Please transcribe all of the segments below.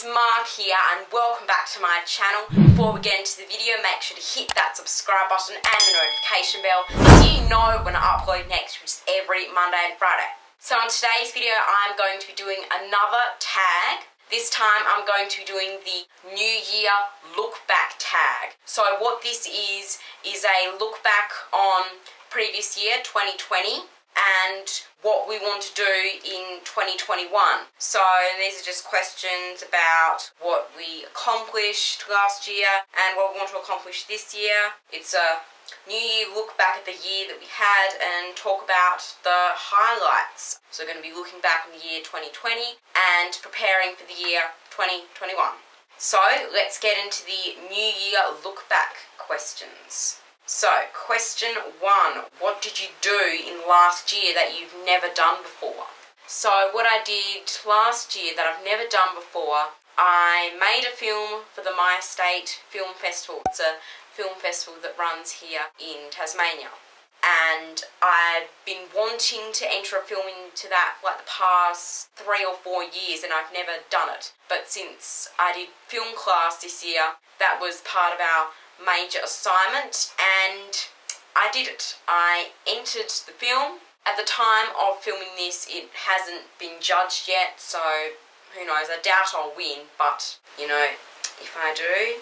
it's Mark here and welcome back to my channel. Before we get into the video, make sure to hit that subscribe button and the notification bell so you know when I upload next, which is every Monday and Friday. So in today's video, I'm going to be doing another tag. This time I'm going to be doing the New Year Look Back tag. So what this is, is a look back on previous year, 2020, and what we want to do in 2021. So these are just questions about what we accomplished last year and what we want to accomplish this year. It's a new year look back at the year that we had and talk about the highlights. So we're going to be looking back on the year 2020 and preparing for the year 2021. So let's get into the new year look back questions. So, question one What did you do in last year that you've never done before? So, what I did last year that I've never done before, I made a film for the My State Film Festival. It's a film festival that runs here in Tasmania. And I've been wanting to enter a film into that for like the past three or four years, and I've never done it. But since I did film class this year, that was part of our major assignment and I did it. I entered the film. At the time of filming this, it hasn't been judged yet, so who knows? I doubt I'll win, but you know, if I do,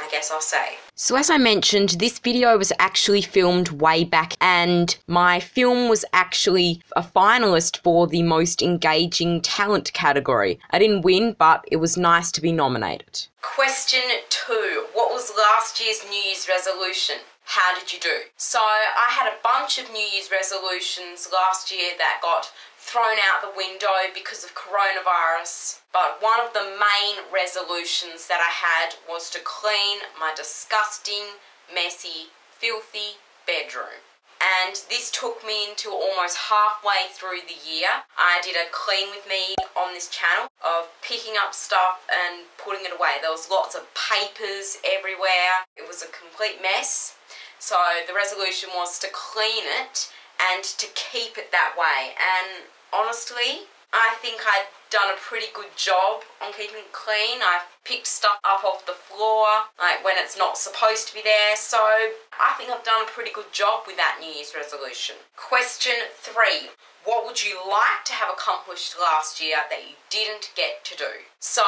I guess I'll say. So, as I mentioned, this video was actually filmed way back, and my film was actually a finalist for the most engaging talent category. I didn't win, but it was nice to be nominated. Question two What was last year's New Year's resolution? How did you do? So, I had a bunch of New Year's resolutions last year that got thrown out the window because of coronavirus. But one of the main resolutions that I had was to clean my disgusting, messy, filthy bedroom. And this took me into almost halfway through the year. I did a clean with me on this channel of picking up stuff and putting it away. There was lots of papers everywhere. It was a complete mess. So the resolution was to clean it and to keep it that way. And honestly, I think I've done a pretty good job on keeping it clean. I've picked stuff up off the floor, like when it's not supposed to be there. So I think I've done a pretty good job with that New Year's resolution. Question three. What would you like to have accomplished last year that you didn't get to do? So,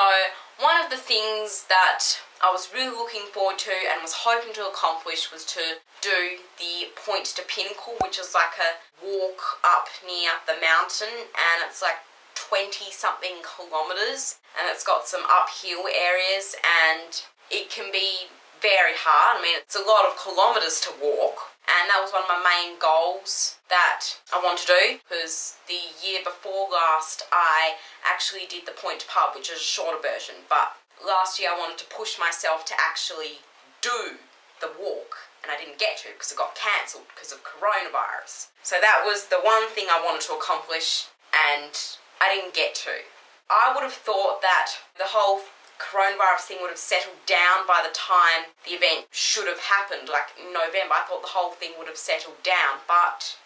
one of the things that I was really looking forward to and was hoping to accomplish was to do the Point to Pinnacle, which is like a walk up near the mountain, and it's like 20 something kilometers, and it's got some uphill areas, and it can be very hard. I mean, it's a lot of kilometers to walk, and that was one of my main goals that I want to do because the year before last I actually did the Point to Pub, which is a shorter version, but last year I wanted to push myself to actually do the walk and I didn't get to because it got cancelled because of coronavirus. So that was the one thing I wanted to accomplish and I didn't get to. I would have thought that the whole coronavirus thing would have settled down by the time the event should have happened, like in November. I thought the whole thing would have settled down, but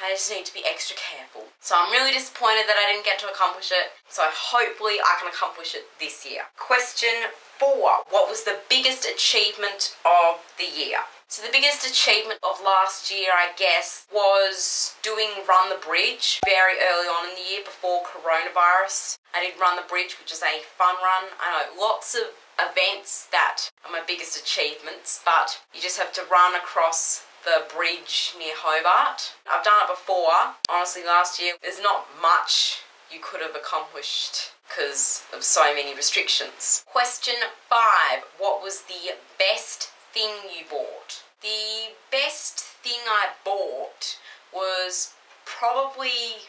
I just need to be extra careful. So I'm really disappointed that I didn't get to accomplish it. So hopefully I can accomplish it this year. Question four. What was the biggest achievement of the year? So the biggest achievement of last year, I guess, was doing Run the Bridge very early on in the year before coronavirus. I did Run the Bridge, which is a fun run. I know lots of events that are my biggest achievements, but you just have to run across the bridge near Hobart. I've done it before. Honestly, last year, there's not much you could have accomplished because of so many restrictions. Question five What was the best thing you bought? The best thing I bought was probably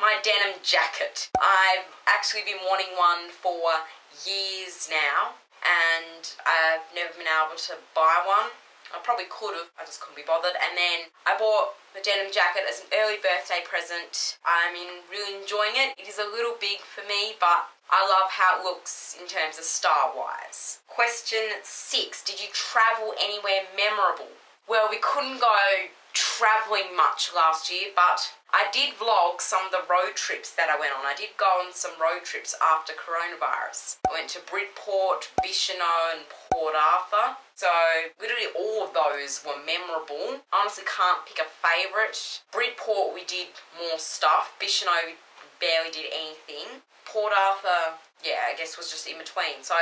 my denim jacket. I've actually been wanting one for years now and I've never been able to buy one. I probably could have, I just couldn't be bothered. And then I bought the denim jacket as an early birthday present. I'm really enjoying it. It is a little big for me, but I love how it looks in terms of style wise. Question six Did you travel anywhere memorable? Well, we couldn't go traveling much last year, but I did vlog some of the road trips that I went on. I did go on some road trips after coronavirus. I went to Bridport, Bicheno, and Port Arthur. So literally all of those were memorable. Honestly can't pick a favourite. Bridport we did more stuff. Bicheno we barely did anything. Port Arthur, yeah, I guess was just in between. So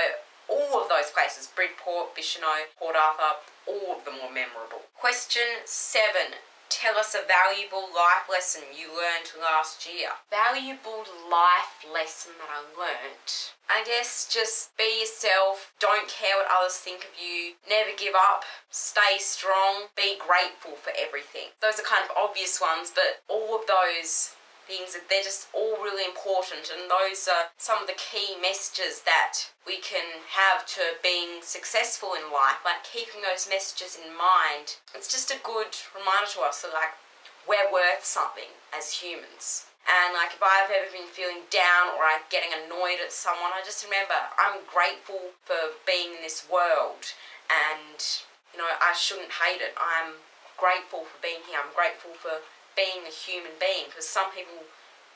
all of those places, Bridport, Bicheno, Port Arthur, all of them were memorable. Question seven. Tell us a valuable life lesson you learned last year. Valuable life lesson that I learnt. I guess just be yourself, don't care what others think of you, never give up, stay strong, be grateful for everything. Those are kind of obvious ones, but all of those things that they're just all really important and those are some of the key messages that we can have to being successful in life like keeping those messages in mind it's just a good reminder to us that like we're worth something as humans and like if I've ever been feeling down or I'm getting annoyed at someone, I just remember I'm grateful for being in this world and you know, I shouldn't hate it. I'm grateful for being here. I'm grateful for being a human being because some people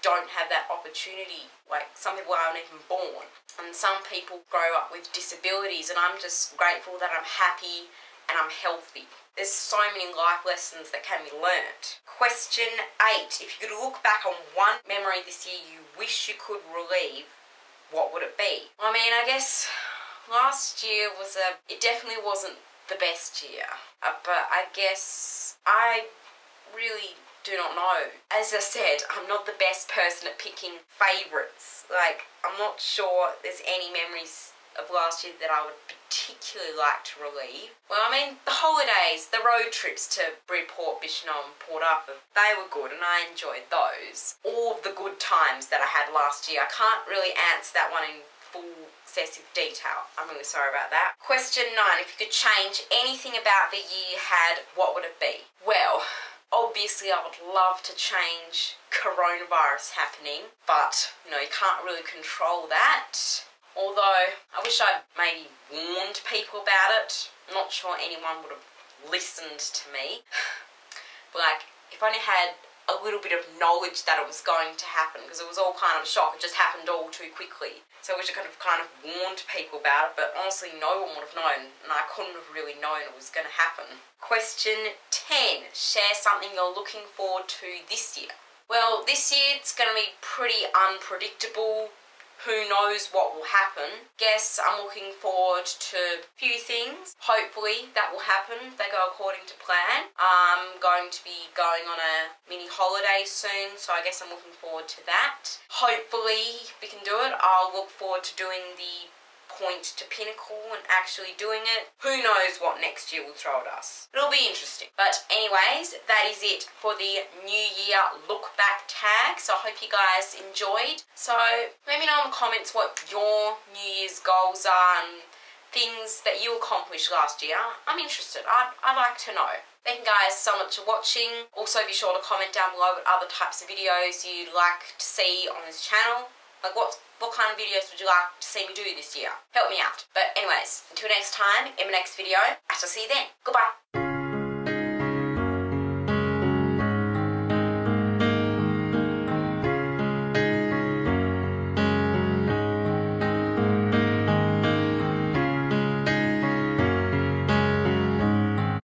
don't have that opportunity. Like some people aren't even born, and some people grow up with disabilities. And I'm just grateful that I'm happy and I'm healthy. There's so many life lessons that can be learnt. Question eight: If you could look back on one memory this year you wish you could relive, what would it be? I mean, I guess last year was a. It definitely wasn't the best year, uh, but I guess I really do not know. As I said, I'm not the best person at picking favourites. Like, I'm not sure there's any memories of last year that I would particularly like to relive. Well, I mean, the holidays, the road trips to Bridport, Bicheno, and Port Arthur, they were good and I enjoyed those. All the good times that I had last year, I can't really answer that one in full excessive detail. I'm really sorry about that. Question nine, if you could change anything about the year you had, what would it be? Well, obviously I would love to change coronavirus happening, but you know, you can't really control that. Although I wish I'd maybe warned people about it. I'm not sure anyone would have listened to me. But like, if I only had a little bit of knowledge that it was going to happen, because it was all kind of a shock, it just happened all too quickly. So I wish I could have kind of warned people about it, but honestly, no one would have known, and I couldn't have really known it was going to happen. Question 10 Share something you're looking forward to this year. Well, this year it's going to be pretty unpredictable who knows what will happen. Guess I'm looking forward to a few things. Hopefully that will happen. They go according to plan. I'm going to be going on a mini holiday soon, so I guess I'm looking forward to that. Hopefully we can do it. I'll look forward to doing the point to pinnacle and actually doing it. Who knows what next year will throw at us. It'll be interesting. But anyways, that is it for the New Year look back tag. So I hope you guys enjoyed. So let me know in the comments what your New Year's goals are and things that you accomplished last year. I'm interested. I'd, I'd like to know. Thank you guys so much for watching. Also be sure to comment down below what other types of videos you'd like to see on this channel. Like what what kind of videos would you like to see me do this year? Help me out. But anyways, until next time, in my next video, I shall see you then. Goodbye.